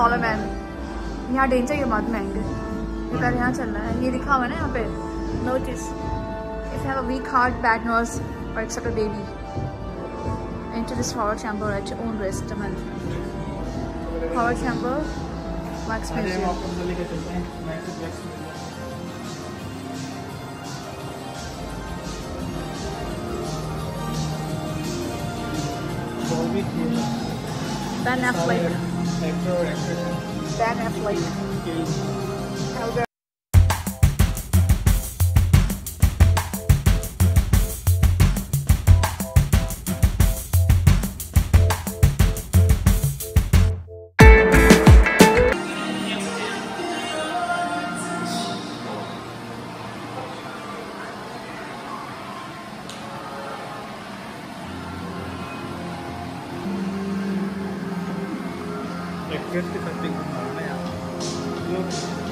Hall man यहाँ danger ये बहुत महँगे पहले यहाँ चल रहा है। ये लिखा हुआ है ना यहाँ पे। Notice if have a weak heart bad nerves और expect a baby into this power chamber at your own risk to management. Power chamber, wax अरे हम museum. आपको अंदर लेके चलते हैं। मैं तो ब्लैक से। और भी थी Ben Affleck. Ben Affleck. Ben Affleck. Actress के साथ भी है